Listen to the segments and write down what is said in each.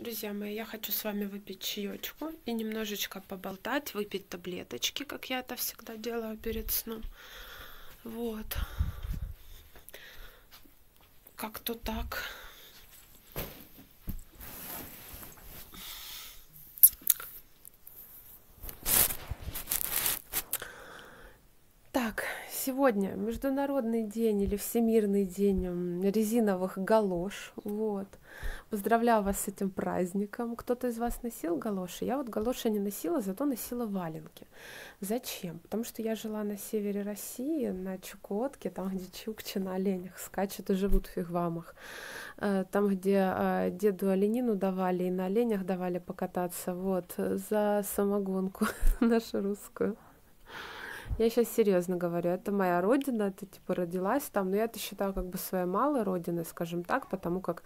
Друзья мои, я хочу с вами выпить чаечку и немножечко поболтать, выпить таблеточки, как я это всегда делаю перед сном. Вот. Как-то так. Так, сегодня Международный день или Всемирный день резиновых галош. Вот. Поздравляю вас с этим праздником. Кто-то из вас носил галоши? Я вот галоши не носила, зато носила валенки. Зачем? Потому что я жила на севере России, на Чукотке, там, где чукчи на оленях скачут и живут в фигвамах. Э, там, где э, деду оленину давали и на оленях давали покататься, вот, за самогонку нашу русскую. Я сейчас серьезно говорю, это моя родина, это типа родилась там, но я это считаю как бы своей малой родиной, скажем так, потому как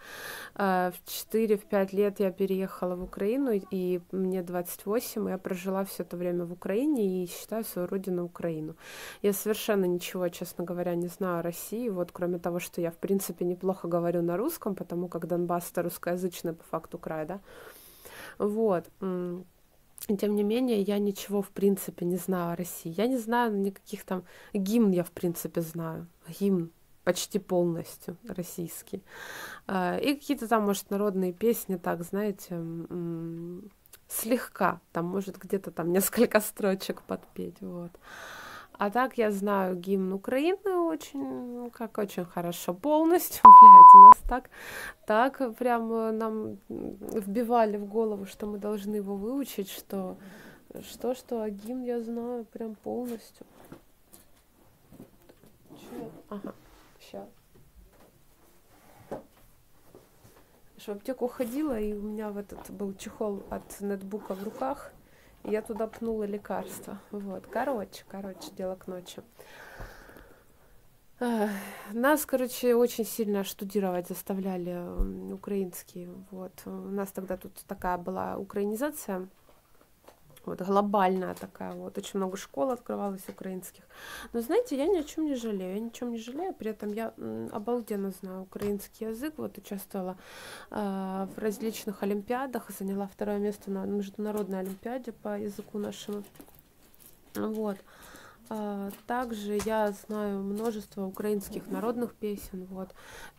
э, в 4-5 лет я переехала в Украину, и мне 28, и я прожила все это время в Украине и считаю свою родину Украину. Я совершенно ничего, честно говоря, не знаю о России, вот кроме того, что я в принципе неплохо говорю на русском, потому как Донбасс это русскоязычный по факту край, да, вот. Тем не менее, я ничего в принципе не знаю о России. Я не знаю никаких там гимн, я в принципе знаю. Гимн почти полностью российский. А, и какие-то там, может, народные песни, так, знаете, слегка, там, может, где-то там несколько строчек подпеть, вот. А так я знаю гимн Украины очень, ну, как очень хорошо, полностью, блядь, у нас так, так прям э, нам вбивали в голову, что мы должны его выучить, что, что, что, а гимн я знаю прям полностью. Че? Ага, сейчас. В аптеку ходила, и у меня в этот был чехол от нетбука в руках – я туда пнула лекарство. Вот. Короче, короче, дело к ночи. Нас, короче, очень сильно штудировать заставляли украинские. Вот. У нас тогда тут такая была украинизация вот глобальная такая вот, очень много школ открывалось украинских. Но знаете, я ни о чем не жалею, я ни о чем не жалею, при этом я обалденно знаю украинский язык, вот участвовала э, в различных олимпиадах, заняла второе место на международной олимпиаде по языку нашему. Вот. Также я знаю множество украинских народных песен. Вот.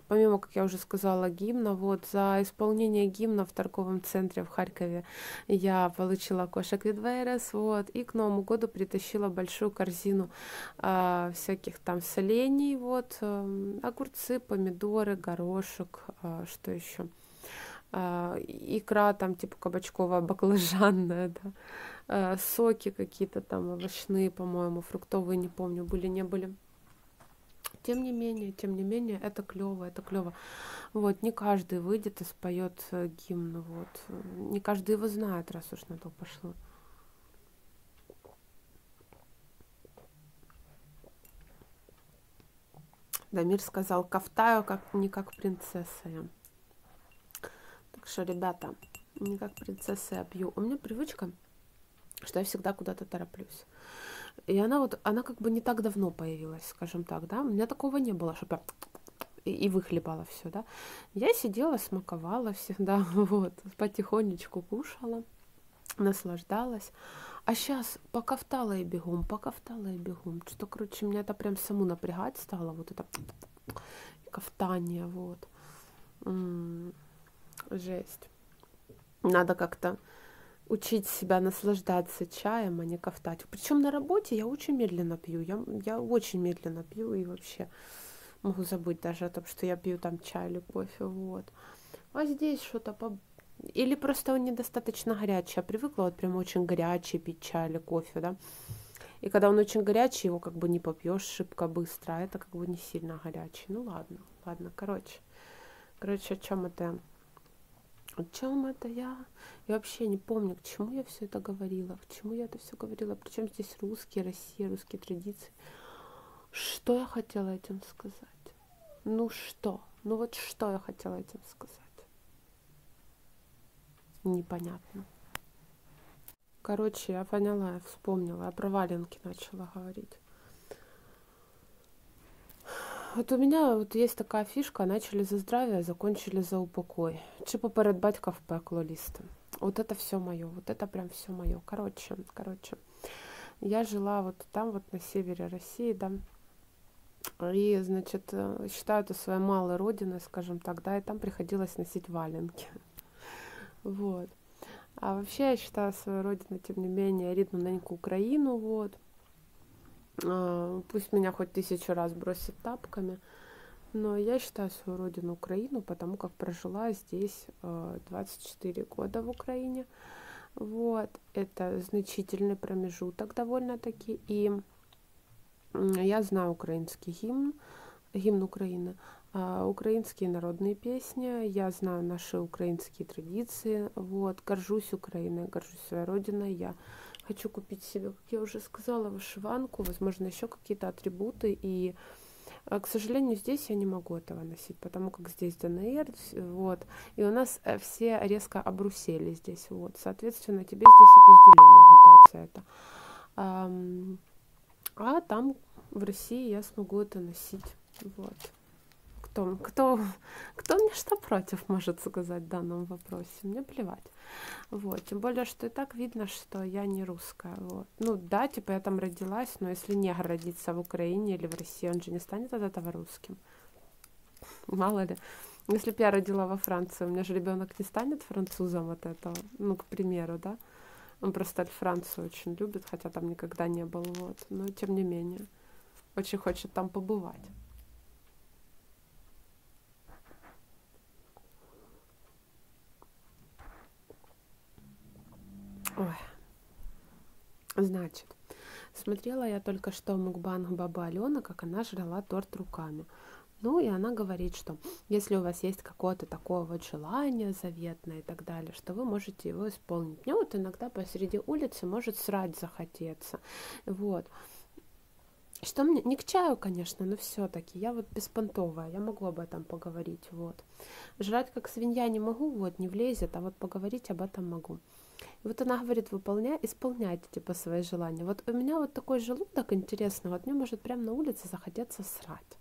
Помимо, как я уже сказала, гимна, вот за исполнение гимна в торговом центре в Харькове я получила кошек Видвейрес, вот, и к Новому году притащила большую корзину а, всяких там солений, вот, а, огурцы, помидоры, горошек, а, что еще, а, икра там типа кабачковая, баклажанная, да, а, соки какие-то там овощные, по-моему, фруктовые, не помню, были, не были. Тем не менее, тем не менее, это клево, это клево. Вот, не каждый выйдет и споет э, гимн, вот. Не каждый его знает, раз уж на то пошло. Дамир сказал, кафтаю как не как принцесса я. Так что, ребята, не как принцесса я пью. У меня привычка, что я всегда куда-то тороплюсь. И она вот, она как бы не так давно появилась, скажем так, да. У меня такого не было, чтобы я и выхлебала все, да. Я сидела, смаковала всегда, вот, потихонечку кушала, наслаждалась. А сейчас покафтала и бегом, покафтала и бегом. Что, короче, меня это прям саму напрягать стало, вот это кафтание, вот. Жесть. Надо как-то учить себя наслаждаться чаем, а не ковтать. Причем на работе я очень медленно пью. Я, я очень медленно пью и вообще могу забыть даже о том, что я пью там чай или кофе. Вот. А здесь что-то по... Или просто он недостаточно горячий. Я привыкла вот прям очень горячий пить чай или кофе, да. И когда он очень горячий, его как бы не попьешь шибко быстро, а это как бы не сильно горячий. Ну ладно, ладно, короче. Короче, о чем это о чем это я? Я вообще не помню, к чему я все это говорила, к чему я это все говорила. Причем здесь русские, Россия, русские традиции. Что я хотела этим сказать? Ну что? Ну вот что я хотела этим сказать? Непонятно. Короче, я поняла, я вспомнила, я про валенки начала говорить. Вот у меня вот есть такая фишка, начали за здравие, закончили за упокой. Чи поперед батька в пекло лізти. Вот это все мое, вот это прям все мое. Короче, короче, я жила вот там вот на севере России, да, и, значит, э, считаю это своей малой родиной, скажем так, да, и там приходилось носить валенки. Вот. А вообще я считаю свою родину, тем не менее, рідну неньку Украину, вот. А, пусть меня хоть тысячу раз бросит тапками, но я считаю свою родину Украину, потому как прожила здесь 24 э, года в Украине. Вот, это значительный промежуток довольно-таки. И я знаю украинский гимн, гимн Украины, а, украинские народные песни, я знаю наши украинские традиции, вот, горжусь Украиной, горжусь своей родиной, я хочу купить себе, как я уже сказала, вышиванку, возможно, еще какие-то атрибуты, и а, к сожалению, здесь я не могу этого носить, потому как здесь ДНР, вот, и у нас э, все резко обрусели здесь, вот, соответственно, тебе здесь и пиздюлей могут дать за это. А там в России я смогу это носить. Вот. Кто, кто, кто мне что против может сказать в данном вопросе? Мне плевать. Вот. Тем более, что и так видно, что я не русская. Вот. Ну да, типа я там родилась, но если негр родится в Украине или в России, он же не станет от этого русским. Мало ли. Если бы я родила во Франции, у меня же ребенок не станет французом от этого. Ну, к примеру, да. Он просто Францию очень любит, хотя там никогда не был, вот. Но тем не менее, очень хочет там побывать. Ой. Значит, смотрела я только что мукбанг Баба Алена, как она жрала торт руками. Ну и она говорит, что если у вас есть какое-то такое вот желание заветное и так далее, что вы можете его исполнить. Мне вот иногда посреди улицы может срать захотеться. Вот. Что мне, не к чаю, конечно, но все-таки я вот беспонтовая, я могу об этом поговорить, вот. Жрать как свинья не могу, вот, не влезет, а вот поговорить об этом могу. Вот она говорит, выполняй, исполняйте, типа, свои желания. Вот у меня вот такой желудок интересный, вот мне может прямо на улице захотеться срать.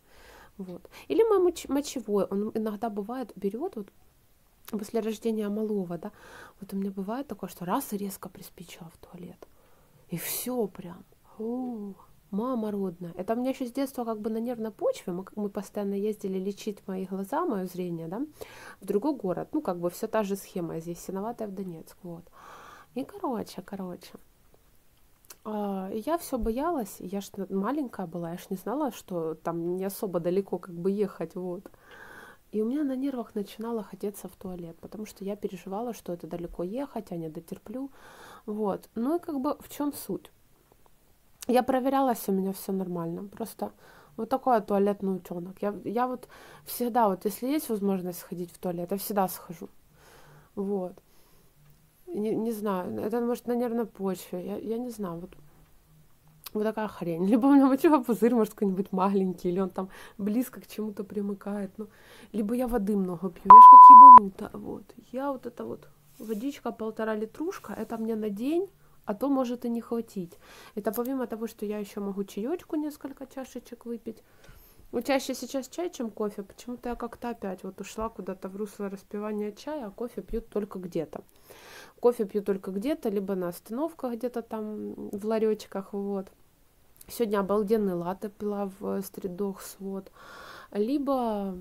Вот. Или мой моч- мочевой, он иногда бывает, берет вот после рождения малого, да, вот у меня бывает такое, что раз и резко приспичило в туалет. И все прям. Ух, мама родная. Это у меня еще с детства как бы на нервной почве. Мы, мы постоянно ездили лечить мои глаза, мое зрение, да, в другой город. Ну, как бы все та же схема здесь, Синоватая в Донецк, вот. И короче, короче. А, я все боялась, я ж маленькая была, я ж не знала, что там не особо далеко как бы ехать, вот. И у меня на нервах начинало хотеться в туалет, потому что я переживала, что это далеко ехать, а не дотерплю, вот. Ну и как бы в чем суть? Я проверялась, у меня все нормально, просто вот такой туалетный утенок. Я, я вот всегда, вот если есть возможность сходить в туалет, я всегда схожу, вот не, не знаю, это может на нервной почве, я, я не знаю, вот, вот такая хрень. Либо у меня мочевой пузырь, может, какой-нибудь маленький, или он там близко к чему-то примыкает, ну, либо я воды много пью, я ж как ебанута, вот. Я вот это вот, водичка полтора литрушка, это мне на день, а то может и не хватить. Это помимо того, что я еще могу чаечку несколько чашечек выпить, ну, чаще сейчас чай, чем кофе. Почему-то я как-то опять вот ушла куда-то в русло распивания чая, а кофе пьют только где-то. Кофе пью только где-то, либо на остановках где-то там в ларечках, вот. Сегодня обалденный латте пила в стритдогс, вот. Либо,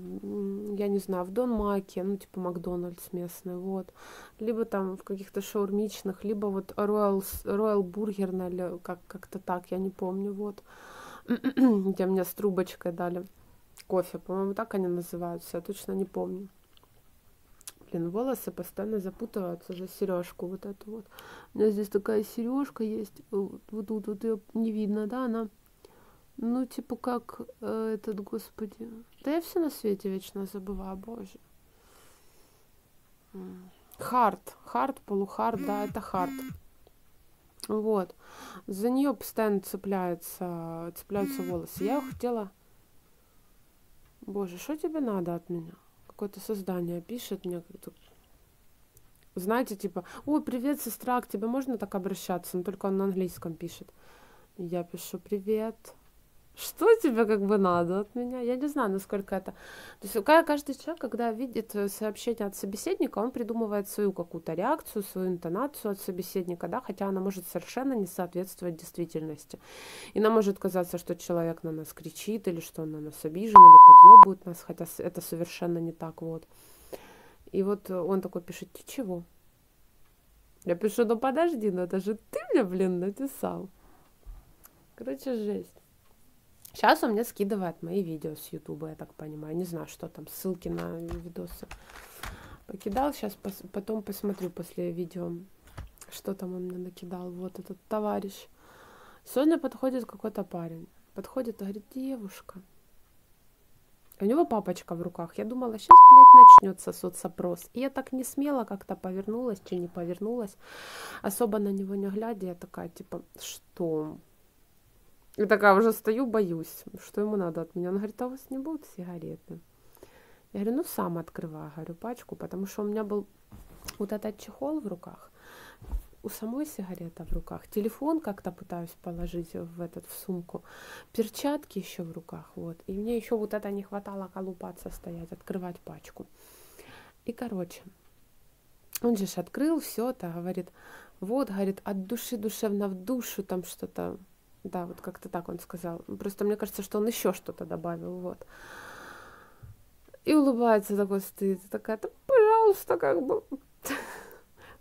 я не знаю, в Дон Маке, ну, типа Макдональдс местный, вот. Либо там в каких-то шаурмичных, либо вот Royal, Royal Burger, как- как-то так, я не помню, вот. Где мне с трубочкой дали кофе, по-моему, так они называются, я точно не помню блин, волосы постоянно запутываются за сережку вот эту вот. У меня здесь такая сережка есть, вот тут вот ее не видно, да, она, ну, типа как э, этот, господи, да я все на свете вечно забываю, боже. Хард, хард, полухард, да, это хард. Вот. За нее постоянно цепляются, цепляются волосы. Я хотела... Боже, что тебе надо от меня? какое-то создание пишет мне, знаете, типа, ой, привет, сестра, к тебе можно так обращаться, но только он на английском пишет. я пишу, привет, что тебе как бы надо от меня? Я не знаю, насколько это... То есть каждый человек, когда видит э, сообщение от собеседника, он придумывает свою какую-то реакцию, свою интонацию от собеседника, да, хотя она может совершенно не соответствовать действительности. И нам может казаться, что человек на нас кричит, или что он на нас обижен, или подъебывает нас, хотя это совершенно не так, вот. И вот он такой пишет, ты чего? Я пишу, ну подожди, ну это же ты мне, блин, написал. Короче, жесть. Сейчас он мне скидывает мои видео с Ютуба, я так понимаю. Не знаю, что там, ссылки на видосы покидал. Сейчас пос потом посмотрю после видео, что там он мне накидал. Вот этот товарищ. Сегодня подходит какой-то парень. Подходит и говорит, девушка. У него папочка в руках. Я думала, сейчас, блядь, начнется соцопрос. И я так не смело как-то повернулась, чи не повернулась. Особо на него не глядя, я такая, типа, что? И такая уже стою, боюсь, что ему надо от меня. Он говорит, а у вас не будут сигареты? Я говорю, ну сам открывай, говорю, пачку, потому что у меня был вот этот чехол в руках, у самой сигарета в руках, телефон как-то пытаюсь положить в этот в сумку, перчатки еще в руках, вот, и мне еще вот это не хватало колупаться стоять, открывать пачку. И короче, он же открыл все это, говорит, вот, говорит, от души душевно в душу там что-то да, вот как-то так он сказал. Просто мне кажется, что он еще что-то добавил, вот. И улыбается такой стоит, такая, да, пожалуйста, как бы.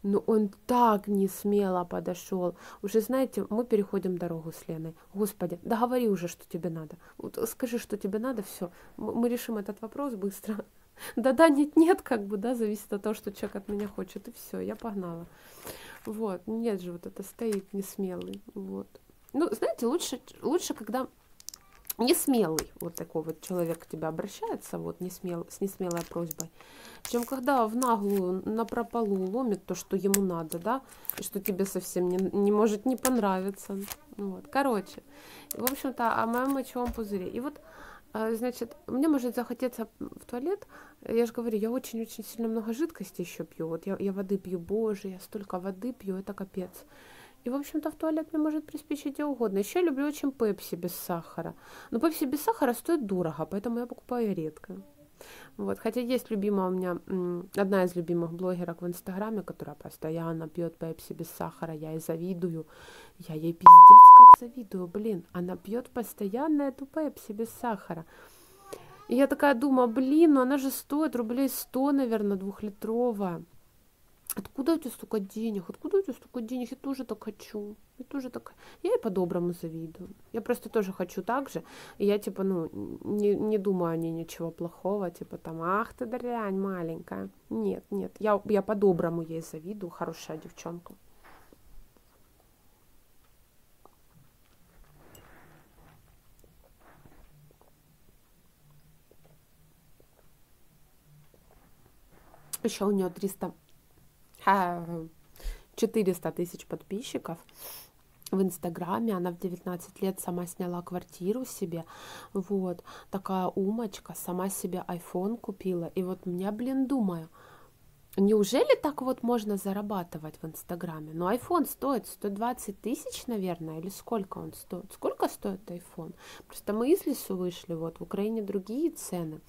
Но он так не смело подошел. Уже знаете, мы переходим дорогу с Леной. Господи, да говори уже, что тебе надо. Вот скажи, что тебе надо, все. Мы решим этот вопрос быстро. Да-да, нет-нет, как бы, да, зависит от того, что человек от меня хочет. И все, я погнала. Вот, нет же, вот это стоит несмелый. Вот. Ну, знаете, лучше, лучше когда не смелый вот такой вот человек к тебе обращается, вот не смел, с несмелой просьбой, чем когда в наглую на прополу ломит то, что ему надо, да, и что тебе совсем не, не может не понравиться. Вот. Короче, в общем-то, о моем мочевом пузыре. И вот, а, значит, мне может захотеться в туалет, я же говорю, я очень-очень сильно много жидкости еще пью, вот я, я воды пью, боже, я столько воды пью, это капец. И, в общем-то, в туалет мне может приспичить где угодно. Еще я люблю очень пепси без сахара. Но пепси без сахара стоит дорого, поэтому я покупаю редко. Вот. Хотя есть любимая у меня, одна из любимых блогерок в Инстаграме, которая постоянно пьет пепси без сахара. Я ей завидую. Я ей пиздец как завидую, блин. Она пьет постоянно эту пепси без сахара. И я такая думаю, блин, ну она же стоит рублей 100, наверное, двухлитровая. Откуда у тебя столько денег? Откуда у тебя столько денег? Я тоже так хочу. Я тоже так... Я и по-доброму завидую. Я просто тоже хочу так же. И я, типа, ну, не, не думаю о ней ничего плохого. Типа, там, ах ты дрянь маленькая. Нет, нет. Я, я по-доброму ей завидую. Хорошая девчонка. Еще у нее 300 400 тысяч подписчиков в Инстаграме. Она в 19 лет сама сняла квартиру себе. Вот. Такая умочка. Сама себе iPhone купила. И вот меня, блин, думаю, Неужели так вот можно зарабатывать в Инстаграме? Ну, iPhone стоит 120 тысяч, наверное, или сколько он стоит? Сколько стоит iPhone? Просто мы из лесу вышли, вот, в Украине другие цены.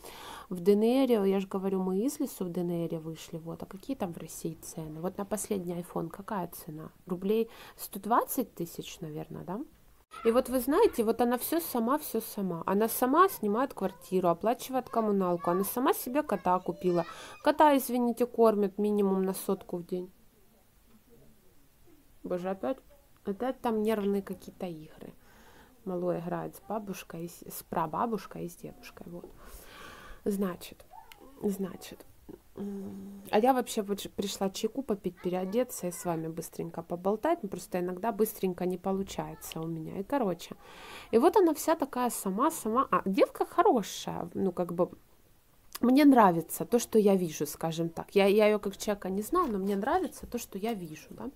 В ДНР, я же говорю, мы из лесу в ДНР вышли, вот, а какие там в России цены? Вот на последний iPhone какая цена? Рублей 120 тысяч, наверное, да? И вот вы знаете, вот она все сама, все сама. Она сама снимает квартиру, оплачивает коммуналку. Она сама себе кота купила. Кота, извините, кормят минимум на сотку в день. Боже, опять, опять там нервные какие-то игры. Малой играет с бабушкой, с прабабушкой и с дедушкой. Вот. Значит, значит, а я вообще пришла чайку попить, переодеться и с вами быстренько поболтать. Ну, просто иногда быстренько не получается у меня. И короче. И вот она вся такая сама-сама. А, девка хорошая. Ну, как бы мне нравится то, что я вижу, скажем так. Я, я ее как человека не знаю, но мне нравится то, что я вижу. Да?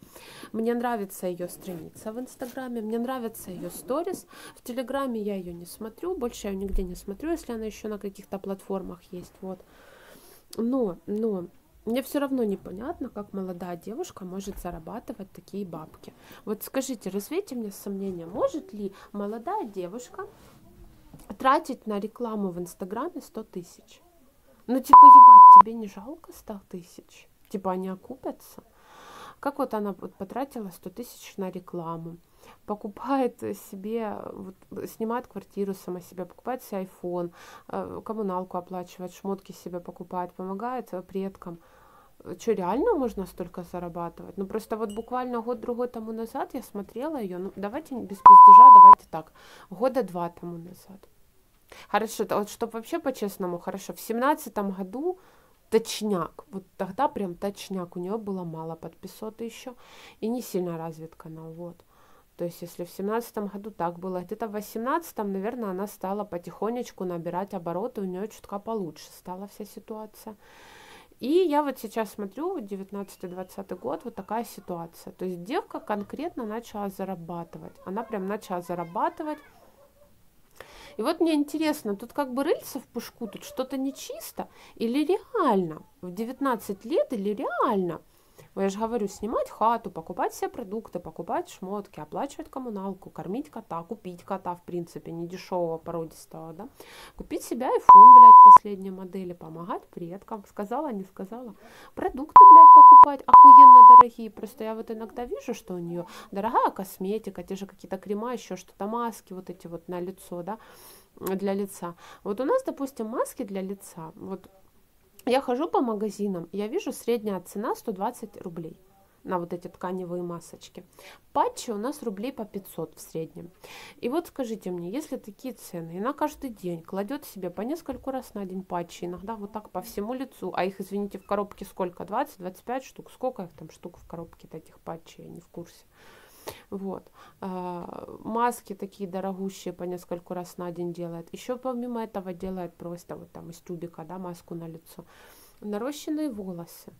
Мне нравится ее страница в Инстаграме, мне нравится ее сторис. В Телеграме я ее не смотрю, больше я ее нигде не смотрю, если она еще на каких-то платформах есть. Вот. Но, но мне все равно непонятно, как молодая девушка может зарабатывать такие бабки. Вот скажите, развейте мне сомнения, может ли молодая девушка тратить на рекламу в Инстаграме 100 тысяч. Ну, типа, ебать, тебе не жалко 100 тысяч? Типа, они окупятся? Как вот она вот потратила 100 тысяч на рекламу, покупает себе, вот, снимает квартиру сама себе, покупает себе iPhone, э, коммуналку оплачивает, шмотки себе покупает, помогает э, предкам. Что, реально можно столько зарабатывать? Ну, просто вот буквально год-другой тому назад я смотрела ее, ну, давайте без пиздежа, давайте так, года два тому назад. Хорошо, вот чтобы вообще по-честному, хорошо, в семнадцатом году точняк. Вот тогда прям точняк. У нее было мало подписоты еще. И не сильно развит канал. Вот. То есть, если в семнадцатом году так было, где-то в восемнадцатом, наверное, она стала потихонечку набирать обороты, у нее чутка получше стала вся ситуация. И я вот сейчас смотрю, 19-20 год, вот такая ситуация. То есть девка конкретно начала зарабатывать. Она прям начала зарабатывать и вот мне интересно, тут как бы рыльца в пушку, тут что-то нечисто или реально в 19 лет или реально я же говорю, снимать хату, покупать все продукты, покупать шмотки, оплачивать коммуналку, кормить кота, купить кота, в принципе, не дешевого, породистого, да. Купить себе iPhone, блядь, последней модели, помогать предкам, сказала, не сказала. Продукты, блядь, покупать охуенно дорогие. Просто я вот иногда вижу, что у нее дорогая косметика, те же какие-то крема, еще что-то, маски вот эти вот на лицо, да, для лица. Вот у нас, допустим, маски для лица, вот я хожу по магазинам, я вижу средняя цена 120 рублей на вот эти тканевые масочки. Патчи у нас рублей по 500 в среднем. И вот скажите мне, если такие цены, и на каждый день кладет себе по нескольку раз на день патчи, иногда вот так по всему лицу, а их, извините, в коробке сколько? 20-25 штук? Сколько их там штук в коробке этих патчей? Я не в курсе. Вот. А, маски такие дорогущие по нескольку раз на день делает. Еще помимо этого делает просто вот там из тюбика, да, маску на лицо. Нарощенные волосы.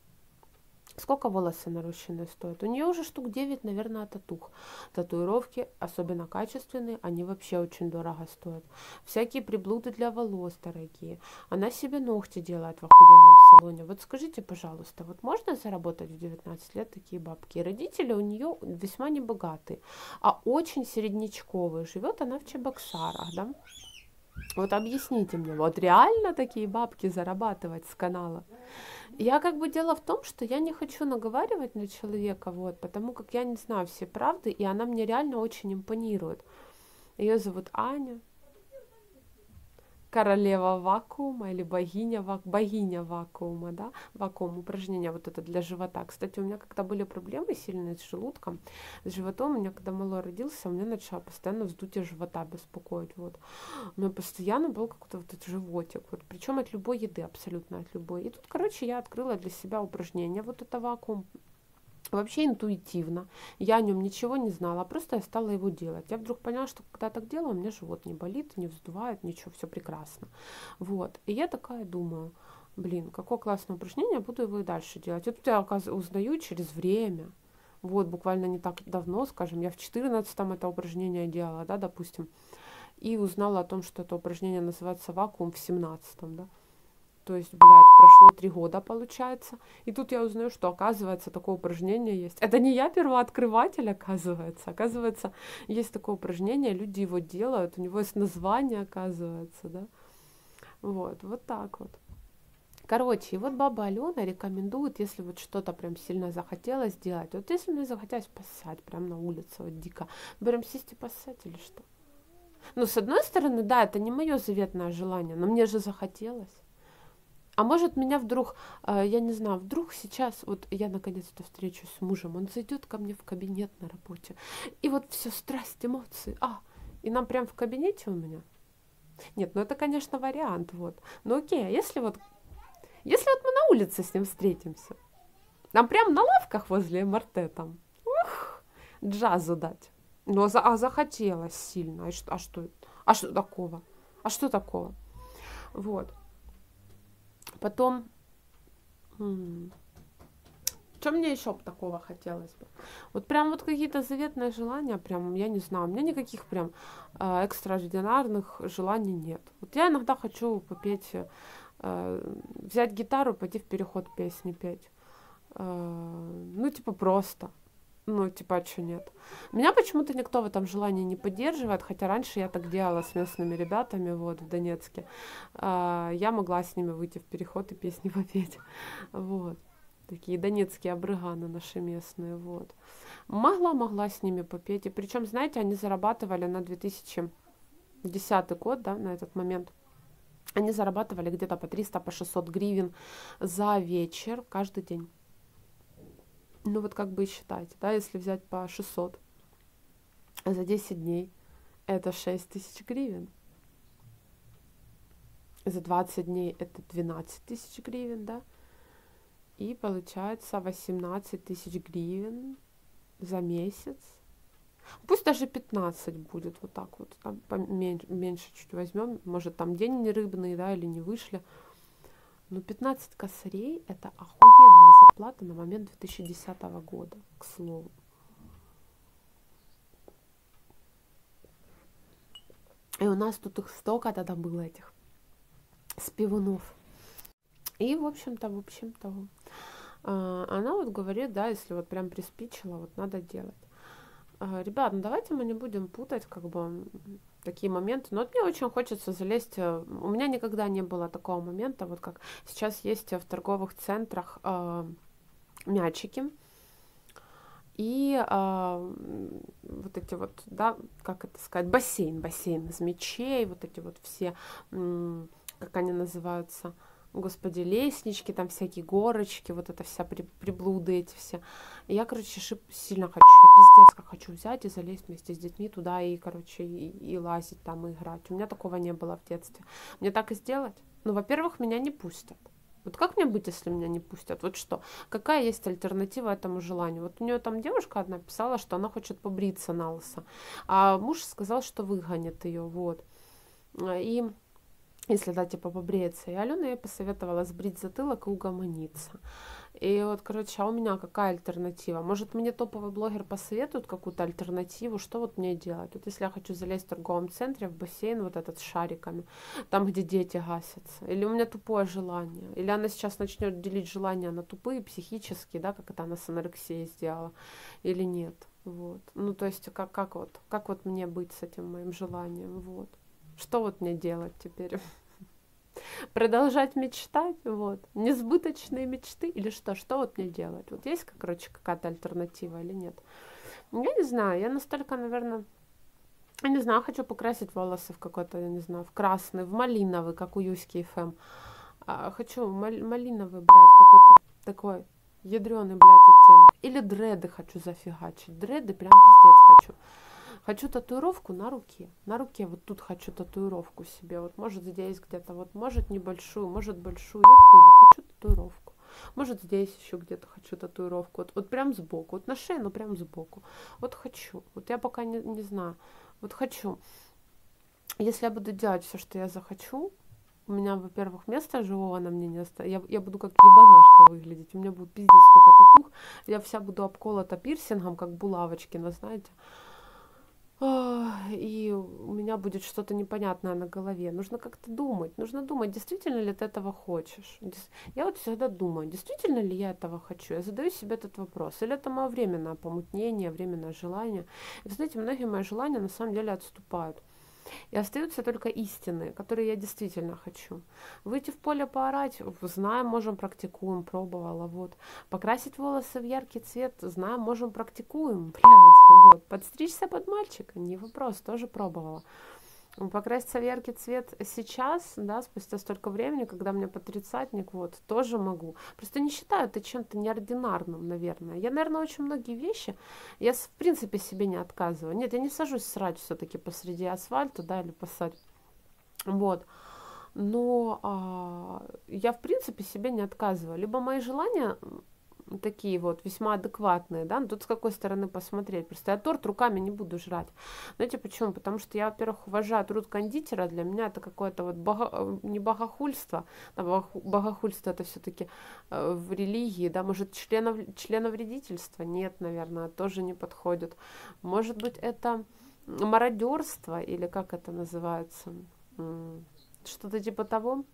Сколько волосы нарощенные стоят? У нее уже штук 9, наверное, татух. Татуировки, особенно качественные, они вообще очень дорого стоят. Всякие приблуды для волос дорогие. Она себе ногти делает в охуенном салоне. Вот скажите, пожалуйста, вот можно заработать в 19 лет такие бабки? Родители у нее весьма не богатые, а очень середнячковые. Живет она в Чебоксарах, да? Вот объясните мне, вот реально такие бабки зарабатывать с канала? Я как бы дело в том, что я не хочу наговаривать на человека, вот, потому как я не знаю все правды, и она мне реально очень импонирует. Ее зовут Аня королева вакуума или богиня, вак, богиня вакуума, да, вакуум, упражнение вот это для живота. Кстати, у меня когда были проблемы сильные с желудком, с животом, у меня когда малой родился, у меня начало постоянно вздутие живота беспокоить, вот. У меня постоянно был какой-то вот этот животик, вот, причем от любой еды, абсолютно от любой. И тут, короче, я открыла для себя упражнение, вот это вакуум, вообще интуитивно. Я о нем ничего не знала, просто я стала его делать. Я вдруг поняла, что когда я так делаю, у меня живот не болит, не вздувает, ничего, все прекрасно. Вот. И я такая думаю, блин, какое классное упражнение, буду его и дальше делать. И тут я узнаю через время. Вот, буквально не так давно, скажем, я в 14-м это упражнение делала, да, допустим, и узнала о том, что это упражнение называется вакуум в 17-м, да. То есть, блядь, прошло три года, получается. И тут я узнаю, что, оказывается, такое упражнение есть. Это не я первооткрыватель, оказывается. Оказывается, есть такое упражнение, люди его делают, у него есть название, оказывается, да. Вот, вот так вот. Короче, и вот баба Алена рекомендует, если вот что-то прям сильно захотелось сделать, вот если мне захотелось поссать прям на улице, вот дико, прям сесть и поссать или что? Ну, с одной стороны, да, это не мое заветное желание, но мне же захотелось. А может меня вдруг, э, я не знаю, вдруг сейчас, вот я наконец-то встречусь с мужем, он зайдет ко мне в кабинет на работе, и вот все, страсть, эмоции, а, и нам прям в кабинете у меня? Нет, ну это, конечно, вариант, вот. Ну окей, а если вот, если вот мы на улице с ним встретимся, нам прям на лавках возле МРТ там, ух, джазу дать. Ну, а, а захотелось сильно, а что, а что, а что такого? А что такого? Вот. Потом, что мне еще такого хотелось бы? Вот прям вот какие-то заветные желания, прям, я не знаю, у меня никаких прям э, экстраординарных желаний нет. Вот я иногда хочу попеть, э, взять гитару, пойти в переход песни петь. Э, ну, типа просто. Ну, типа, а что нет? Меня почему-то никто в этом желании не поддерживает, хотя раньше я так делала с местными ребятами, вот, в Донецке. А, я могла с ними выйти в переход и песни попеть, вот. Такие донецкие обрыганы наши местные, вот. Могла, могла с ними попеть. И причем, знаете, они зарабатывали на 2010 год, да, на этот момент. Они зарабатывали где-то по 300, по 600 гривен за вечер каждый день. Ну вот как бы считайте, да, если взять по 600 за 10 дней, это 6 тысяч гривен. За 20 дней это 12 тысяч гривен, да. И получается 18 тысяч гривен за месяц. Пусть даже 15 будет, вот так вот, там поменьше, меньше чуть возьмем, может там день не рыбный, да, или не вышли. Но 15 косарей – это охуенная зарплата на момент 2010 года, к слову. И у нас тут их столько тогда было, этих спивунов. И, в общем-то, в общем-то, а, она вот говорит, да, если вот прям приспичило, вот надо делать. А, ребят, ну давайте мы не будем путать, как бы, такие моменты. Но вот мне очень хочется залезть. Э, у меня никогда не было такого момента, вот как сейчас есть в торговых центрах э, мячики. И э, вот эти вот, да, как это сказать, бассейн, бассейн из мечей, вот эти вот все, э, как они называются, господи, лестнички, там всякие горочки, вот это вся при, приблуды эти все. И я, короче, шип сильно хочу, я пиздец как хочу взять и залезть вместе с детьми туда и, короче, и, и лазить там, и играть. У меня такого не было в детстве. Мне так и сделать? Ну, во-первых, меня не пустят. Вот как мне быть, если меня не пустят? Вот что? Какая есть альтернатива этому желанию? Вот у нее там девушка одна писала, что она хочет побриться на лысо, а муж сказал, что выгонит ее, вот. И если, да, типа побреется. И Алена ей посоветовала сбрить затылок и угомониться. И вот, короче, а у меня какая альтернатива? Может, мне топовый блогер посоветует какую-то альтернативу? Что вот мне делать? Вот если я хочу залезть в торговом центре, в бассейн вот этот с шариками, там, где дети гасятся. Или у меня тупое желание. Или она сейчас начнет делить желания на тупые, психические, да, как это она с анорексией сделала. Или нет. Вот. Ну, то есть, как, как вот, как вот мне быть с этим моим желанием? Вот. Что вот мне делать теперь? Продолжать мечтать, вот. Несбыточные мечты или что? Что вот мне делать? Вот есть, короче, какая-то альтернатива или нет? Я не знаю, я настолько, наверное, я не знаю, хочу покрасить волосы в какой-то, я не знаю, в красный, в малиновый, как у Юськи ФМ. А, хочу мал- малиновый, блядь, какой-то такой ядреный, блядь, оттенок. Или дреды хочу зафигачить. Дреды прям пиздец хочу. Хочу татуировку на руке. На руке вот тут хочу татуировку себе. Вот может здесь где-то, вот может небольшую, может большую. Я хуй, хочу татуировку. Может здесь еще где-то хочу татуировку. Вот, вот прям сбоку. Вот на шее, но прям сбоку. Вот хочу. Вот я пока не, не знаю. Вот хочу. Если я буду делать все, что я захочу, у меня, во-первых, место живого на мне не осталось. Я, я буду как ебанашка выглядеть. У меня будет пиздец сколько татух. Я вся буду обколота пирсингом, как булавочки, но знаете и у меня будет что-то непонятное на голове. Нужно как-то думать. Нужно думать, действительно ли ты этого хочешь. Я вот всегда думаю, действительно ли я этого хочу. Я задаю себе этот вопрос. Или это мое временное помутнение, временное желание. И, знаете, многие мои желания на самом деле отступают. И остаются только истины, которые я действительно хочу. Выйти в поле поорать, знаем, можем, практикуем, пробовала, вот. Покрасить волосы в яркий цвет, знаем, можем, практикуем, блядь, вот. Подстричься под мальчика, не вопрос, тоже пробовала. Покраситься в яркий цвет сейчас, да, спустя столько времени, когда мне по тридцатник, вот, тоже могу. Просто не считаю это чем-то неординарным, наверное. Я, наверное, очень многие вещи, я в принципе себе не отказываю. Нет, я не сажусь срать все-таки посреди асфальта, да, или посадь. Вот. Но а, я, в принципе, себе не отказываю. Либо мои желания такие вот весьма адекватные, да, но тут с какой стороны посмотреть. Просто я торт руками не буду жрать. Знаете почему? Потому что я, во-первых, уважаю труд кондитера, для меня это какое-то вот бого, э, не богохульство, да, богохульство это все-таки э, в религии, да, может членов, членовредительство? Нет, наверное, тоже не подходит. Может быть это мародерство или как это называется? Что-то типа того.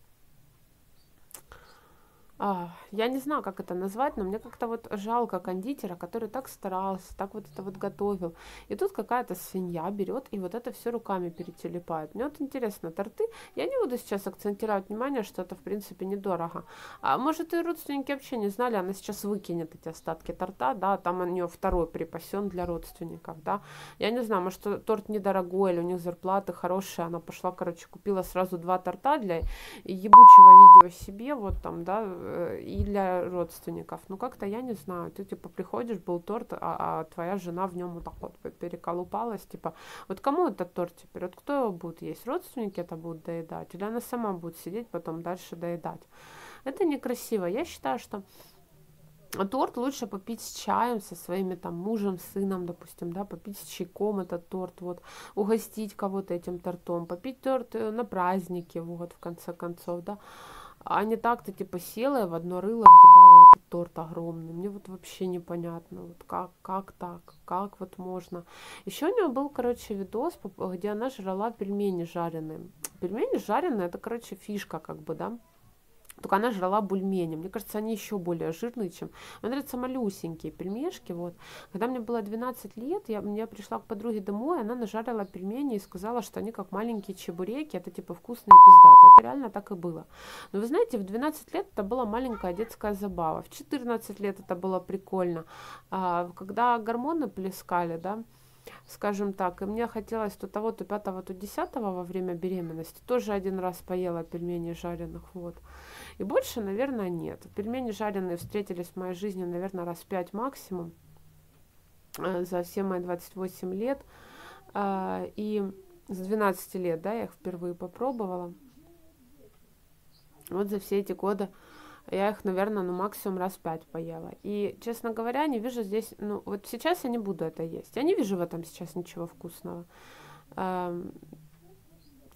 А, я не знаю, как это назвать, но мне как-то вот жалко кондитера, который так старался, так вот это вот готовил. И тут какая-то свинья берет и вот это все руками перетелепает. Мне вот интересно, торты, я не буду сейчас акцентировать внимание, что это в принципе недорого. А может и родственники вообще не знали, она сейчас выкинет эти остатки торта, да, там у нее второй припасен для родственников, да. Я не знаю, может торт недорогой или у них зарплаты хорошие, она пошла, короче, купила сразу два торта для ебучего видео себе, вот там, да, и для родственников. Ну, как-то я не знаю, ты типа приходишь, был торт, а, а твоя жена в нем вот так вот переколупалась, типа, вот кому этот торт теперь, вот кто его будет есть, родственники это будут доедать, или она сама будет сидеть потом дальше доедать. Это некрасиво. Я считаю, что торт лучше попить с чаем со своими там мужем, сыном, допустим, да, попить с чайком этот торт, вот, угостить кого-то этим тортом, попить торт э, на празднике, вот, в конце концов, да, а не так ты типа села и в одно рыло въебала этот торт огромный. Мне вот вообще непонятно, вот как, как так, как вот можно. Еще у него был, короче, видос, где она жрала пельмени жареные. Пельмени жареные, это, короче, фишка как бы, да. Только она жрала бульмени. Мне кажется, они еще более жирные, чем... Мне нравятся малюсенькие пельмешки. Вот. Когда мне было 12 лет, я, я пришла к подруге домой, она нажарила пельмени и сказала, что они как маленькие чебуреки, это типа вкусные пиздаты. Это реально так и было. Но вы знаете, в 12 лет это была маленькая детская забава. В 14 лет это было прикольно. А, когда гормоны плескали, да, скажем так, и мне хотелось то того, то пятого, то десятого во время беременности. Тоже один раз поела пельмени жареных, вот. И больше, наверное, нет. Пельмени жареные встретились в моей жизни, наверное, раз пять максимум э, за все мои 28 лет. А, и с 12 лет, да, я их впервые попробовала. Вот за все эти годы я их, наверное, ну максимум раз пять поела. И, честно говоря, не вижу здесь, ну вот сейчас я не буду это есть. Я не вижу в этом сейчас ничего вкусного.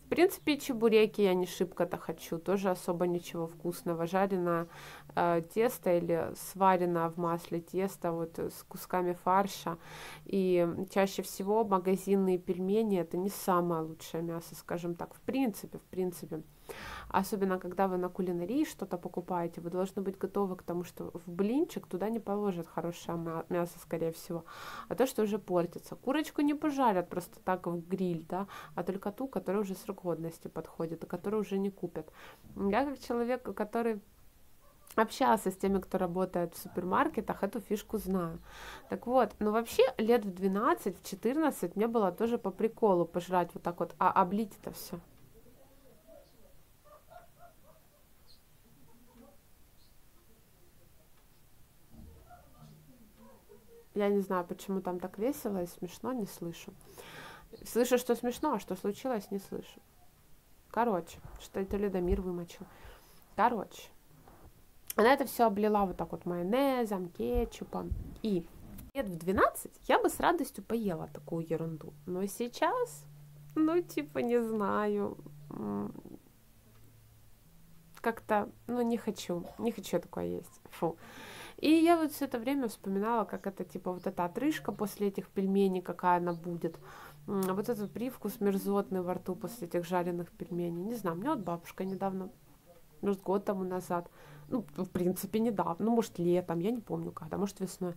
В принципе, чебуреки я не шибко-то хочу, тоже особо ничего вкусного. Жареное э, тесто или сварено в масле тесто вот с кусками фарша. И чаще всего магазинные пельмени это не самое лучшее мясо, скажем так, в принципе, в принципе. Особенно, когда вы на кулинарии что-то покупаете, вы должны быть готовы к тому, что в блинчик туда не положат хорошее мясо, скорее всего, а то, что уже портится. Курочку не пожарят просто так в гриль, да, а только ту, которая уже срок годности подходит, и которую уже не купят. Я как человек, который общался с теми, кто работает в супермаркетах, эту фишку знаю. Так вот, ну вообще лет в 12, в 14 мне было тоже по приколу пожрать вот так вот, а облить это все. Я не знаю, почему там так весело и смешно, не слышу. Слышу, что смешно, а что случилось, не слышу. Короче, что это Ледомир вымочил. Короче, она это все облила вот так вот майонезом, кетчупом. И лет в 12 я бы с радостью поела такую ерунду. Но сейчас, ну, типа, не знаю, как-то, ну, не хочу, не хочу такое есть. Фу. И я вот все это время вспоминала, как это, типа, вот эта отрыжка после этих пельменей, какая она будет. Вот этот привкус мерзотный во рту после этих жареных пельменей. Не знаю, мне вот бабушка недавно, может, год тому назад, ну, в принципе, недавно, ну, может, летом, я не помню когда, может, весной.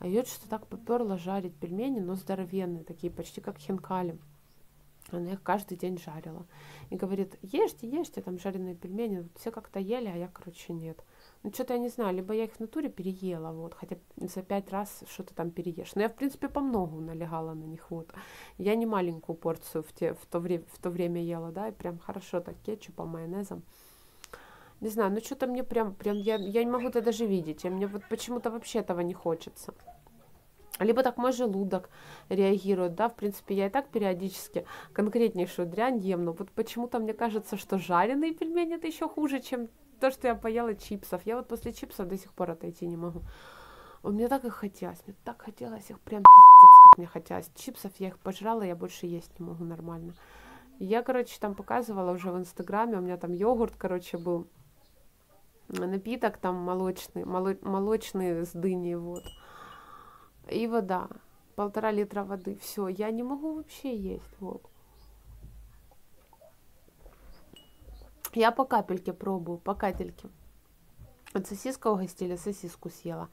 А ее что-то так поперло жарить пельмени, но здоровенные, такие почти как хинкали. Она их каждый день жарила. И говорит, ешьте, ешьте там жареные пельмени. Все как-то ели, а я, короче, нет. Ну, что-то я не знаю, либо я их в натуре переела, вот, хотя за пять раз что-то там переешь. Но я, в принципе, по многу налегала на них, вот. Я не маленькую порцию в, те, в, то, время, в то время ела, да, и прям хорошо так кетчупом, майонезом. Не знаю, ну что-то мне прям, прям, я, я не могу это даже видеть, и мне вот почему-то вообще этого не хочется. Либо так мой желудок реагирует, да, в принципе, я и так периодически конкретнейшую дрянь ем, но вот почему-то мне кажется, что жареные пельмени это еще хуже, чем то, что я поела чипсов. Я вот после чипсов до сих пор отойти не могу. У меня так их хотелось, мне так хотелось их прям пиздец, как мне хотелось. Чипсов я их пожрала, я больше есть не могу нормально. Я, короче, там показывала уже в Инстаграме, у меня там йогурт, короче, был. Напиток там молочный, моло молочный с дыней, вот. И вода. Полтора литра воды. Все, я не могу вообще есть. Вот. Я по капельке пробую, по капельке. От сосиска угостили, сосиску съела.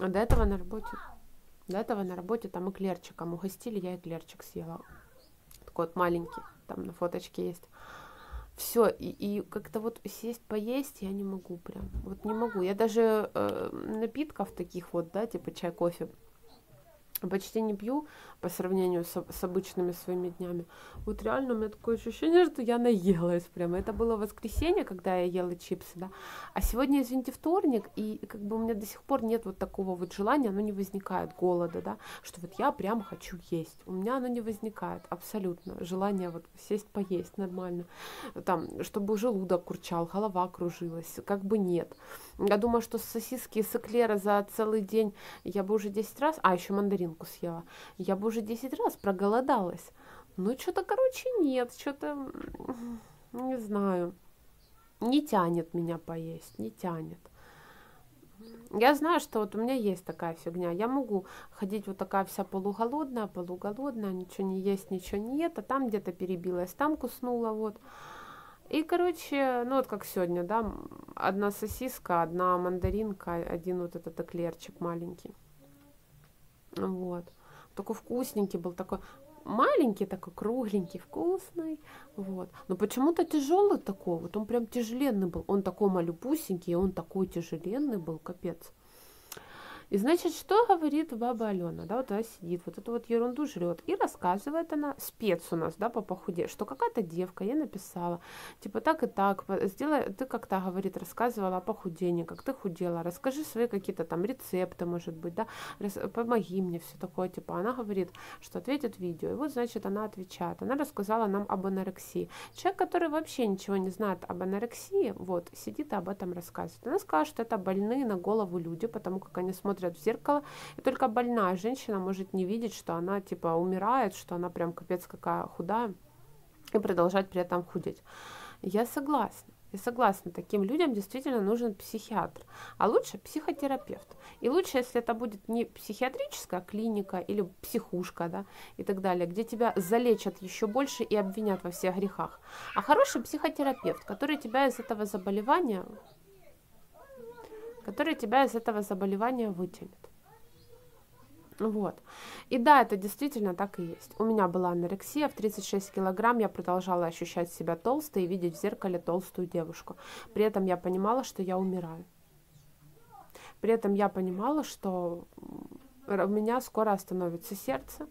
А до этого на работе, до этого на работе там эклерчиком угостили, я эклерчик съела. Такой вот маленький, там на фоточке есть. Все, и, и как-то вот сесть поесть я не могу прям. Вот не могу. Я даже э, напитков таких вот, да, типа чай, кофе, почти не пью по сравнению с, с обычными своими днями. Вот реально у меня такое ощущение, что я наелась прямо. Это было воскресенье, когда я ела чипсы, да. А сегодня, извините, вторник, и как бы у меня до сих пор нет вот такого вот желания, оно не возникает, голода, да, что вот я прям хочу есть. У меня оно не возникает абсолютно. Желание вот сесть поесть нормально. Там, чтобы желудок курчал, голова кружилась, как бы нет. Я думаю, что сосиски с эклера за целый день я бы уже 10 раз... А, еще мандаринку съела. Я бы уже 10 раз проголодалась. Ну, что-то, короче, нет. Что-то, не знаю. Не тянет меня поесть, не тянет. Я знаю, что вот у меня есть такая фигня. Я могу ходить вот такая вся полуголодная, полуголодная, ничего не есть, ничего нет, а там где-то перебилась, там куснула, вот. И, короче, ну вот как сегодня, да, одна сосиска, одна мандаринка, один вот этот эклерчик маленький. Вот. Такой вкусненький был, такой маленький, такой кругленький, вкусный. Вот. Но почему-то тяжелый такой, вот он прям тяжеленный был. Он такой малюпусенький, он такой тяжеленный был, капец. И значит, что говорит баба Алена, да, вот она сидит, вот эту вот ерунду жрет, и рассказывает она, спец у нас, да, по похуде, что какая-то девка, я написала, типа так и так, сделай, ты как-то, говорит, рассказывала о похудении, как ты худела, расскажи свои какие-то там рецепты, может быть, да, рас, помоги мне, все такое, типа, она говорит, что ответит видео, и вот, значит, она отвечает, она рассказала нам об анорексии. Человек, который вообще ничего не знает об анорексии, вот, сидит и об этом рассказывает. Она скажет, что это больные на голову люди, потому как они смотрят смотрят в зеркало, и только больная женщина может не видеть, что она типа умирает, что она прям капец какая худая, и продолжать при этом худеть. Я согласна. Я согласна, таким людям действительно нужен психиатр, а лучше психотерапевт. И лучше, если это будет не психиатрическая клиника или психушка, да, и так далее, где тебя залечат еще больше и обвинят во всех грехах, а хороший психотерапевт, который тебя из этого заболевания который тебя из этого заболевания вытянет. Вот. И да, это действительно так и есть. У меня была анорексия в 36 килограмм, я продолжала ощущать себя толстой и видеть в зеркале толстую девушку. При этом я понимала, что я умираю. При этом я понимала, что у меня скоро остановится сердце.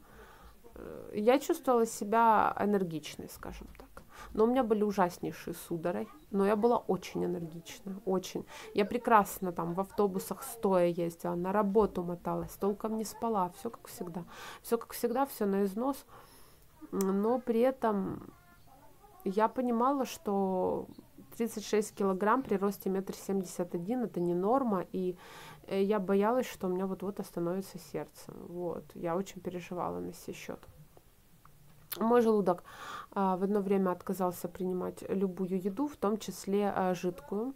Я чувствовала себя энергичной, скажем так. Но у меня были ужаснейшие судороги, но я была очень энергична, очень. Я прекрасно там в автобусах стоя ездила, на работу моталась, толком не спала, все как всегда. Все как всегда, все на износ. Но при этом я понимала, что 36 килограмм при росте метр семьдесят один это не норма, и э, я боялась, что у меня вот-вот остановится сердце. Вот, я очень переживала на сей счет. Мой желудок а, в одно время отказался принимать любую еду, в том числе а, жидкую.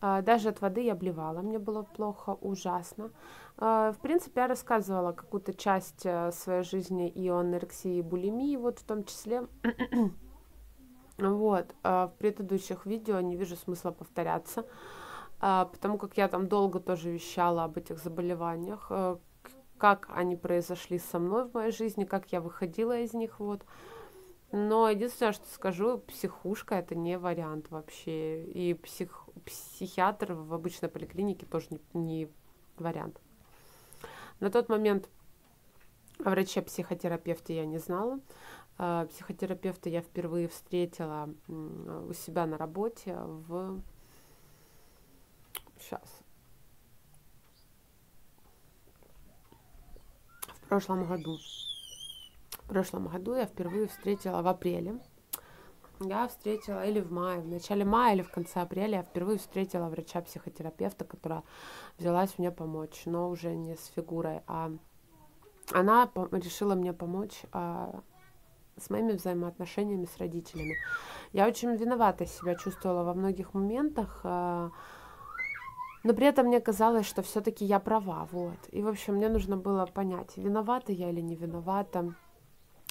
А, даже от воды я блевала, мне было плохо, ужасно. В принципе, я рассказывала какую-то часть своей жизни и о анорексии, и булимии, вот в том числе. вот, в предыдущих видео не вижу смысла повторяться, потому как я там долго тоже вещала об этих заболеваниях, как они произошли со мной в моей жизни, как я выходила из них, вот. Но единственное, что скажу, психушка это не вариант вообще. И псих, психиатр в обычной поликлинике тоже не, не вариант. На тот момент о враче-психотерапевте я не знала. А, психотерапевта я впервые встретила у себя на работе в... Сейчас. В прошлом году. В прошлом году я впервые встретила в апреле. Я встретила или в мае, в начале мая или в конце апреля я впервые встретила врача-психотерапевта, которая взялась мне помочь, но уже не с фигурой, а она решила мне помочь а, с моими взаимоотношениями с родителями. Я очень виновата себя чувствовала во многих моментах. А, но при этом мне казалось, что все-таки я права, вот. И, в общем, мне нужно было понять, виновата я или не виновата,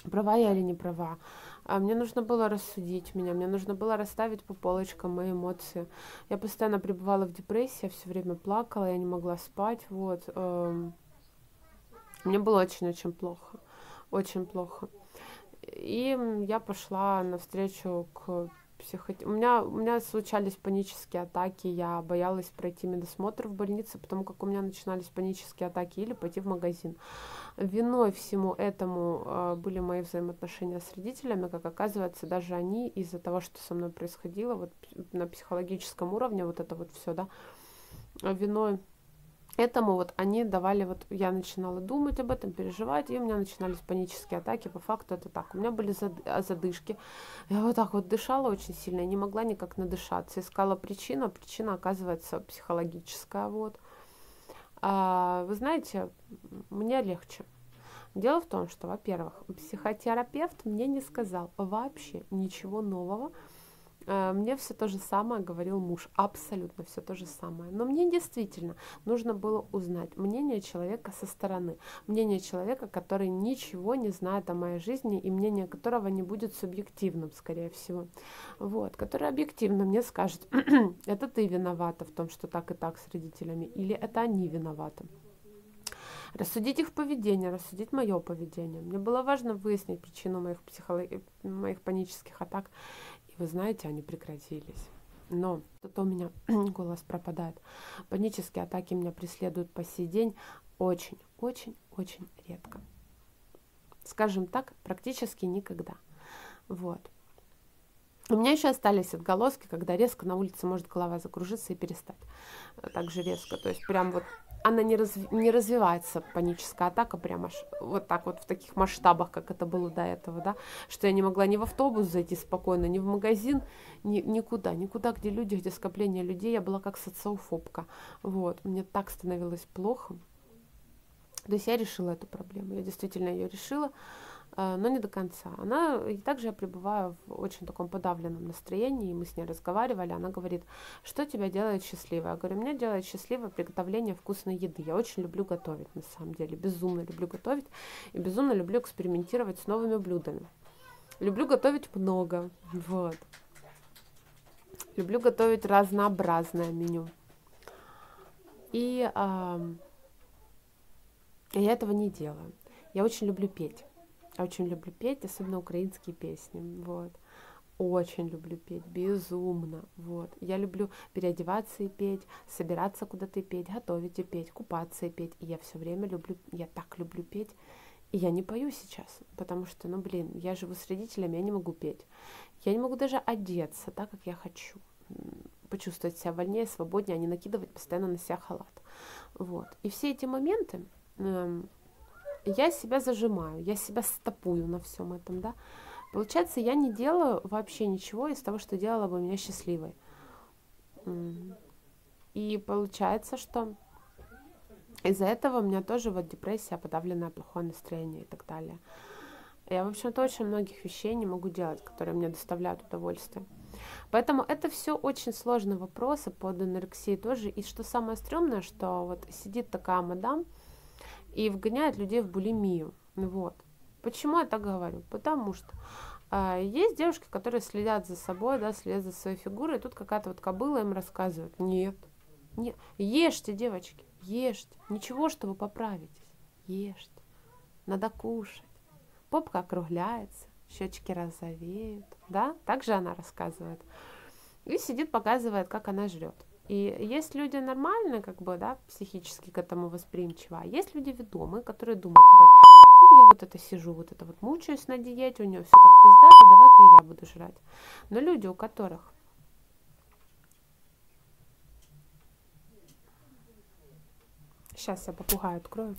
права я или не права. А мне нужно было рассудить меня, мне нужно было расставить по полочкам мои эмоции. Я постоянно пребывала в депрессии, я все время плакала, я не могла спать, вот. Эм. Мне было очень-очень плохо, очень плохо. И я пошла навстречу к психо... У меня, у меня случались панические атаки, я боялась пройти медосмотр в больнице, потому как у меня начинались панические атаки, или пойти в магазин. Виной всему этому э, были мои взаимоотношения с родителями, как оказывается, даже они из-за того, что со мной происходило, вот на психологическом уровне, вот это вот все, да, виной этому вот они давали, вот я начинала думать об этом, переживать, и у меня начинались панические атаки, по факту это так. У меня были а, задышки, я вот так вот дышала очень сильно, не могла никак надышаться, искала причину, а причина оказывается психологическая, вот. А, вы знаете, мне легче. Дело в том, что, во-первых, психотерапевт мне не сказал вообще ничего нового, мне все то же самое говорил муж, абсолютно все то же самое. Но мне действительно нужно было узнать мнение человека со стороны, мнение человека, который ничего не знает о моей жизни и мнение которого не будет субъективным, скорее всего. Вот, который объективно мне скажет, это ты виновата в том, что так и так с родителями, или это они виноваты рассудить их поведение, рассудить мое поведение. Мне было важно выяснить причину моих, психолог... моих панических атак вы знаете, они прекратились. Но зато у меня голос пропадает. Панические атаки меня преследуют по сей день очень, очень, очень редко. Скажем так, практически никогда. Вот. У меня еще остались отголоски, когда резко на улице может голова закружиться и перестать. Так же резко. То есть прям вот она не, разви, не развивается, паническая атака, прямо вот так вот в таких масштабах, как это было до этого, да, что я не могла ни в автобус зайти спокойно, ни в магазин, ни, никуда, никуда, где люди, где скопление людей, я была как социофобка, вот, мне так становилось плохо, то есть я решила эту проблему, я действительно ее решила, но не до конца. Она, и также я пребываю в очень таком подавленном настроении, и мы с ней разговаривали, она говорит, что тебя делает счастливой? Я говорю, меня делает счастливое приготовление вкусной еды. Я очень люблю готовить, на самом деле, безумно люблю готовить, и безумно люблю экспериментировать с новыми блюдами. Люблю готовить много, вот. Люблю готовить разнообразное меню. И э, я этого не делаю. Я очень люблю петь. Очень люблю петь, особенно украинские песни, вот. Очень люблю петь, безумно, вот. Я люблю переодеваться и петь, собираться куда-то и петь, готовить и петь, купаться и петь. И я все время люблю, я так люблю петь. И я не пою сейчас, потому что, ну, блин, я живу с родителями, я не могу петь. Я не могу даже одеться так, как я хочу. Почувствовать себя вольнее, свободнее, а не накидывать постоянно на себя халат. Вот. И все эти моменты, эм, я себя зажимаю, я себя стопую на всем этом, да. Получается, я не делаю вообще ничего из того, что делала бы меня счастливой. И получается, что из-за этого у меня тоже вот депрессия, подавленное плохое настроение и так далее. Я, в общем-то, очень многих вещей не могу делать, которые мне доставляют удовольствие. Поэтому это все очень сложные вопросы под анорексией тоже. И что самое стрёмное, что вот сидит такая мадам, и вгоняет людей в булимию. Вот. Почему я так говорю? Потому что а, есть девушки, которые следят за собой, да, следят за своей фигурой, и тут какая-то вот кобыла им рассказывает. Нет, нет, ешьте, девочки, ешьте. Ничего, что вы поправитесь. Ешьте. Надо кушать. Попка округляется, щечки розовеют, да? Так же она рассказывает. И сидит, показывает, как она жрет. И есть люди нормальные, как бы, да, психически к этому восприимчивы, а есть люди ведомые, которые думают, типа, я вот это сижу, вот это вот мучаюсь на диете, у нее все так пиздато, давай-ка я буду жрать. Но люди, у которых Сейчас я попугаю открою.